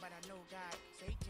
but I know God. Say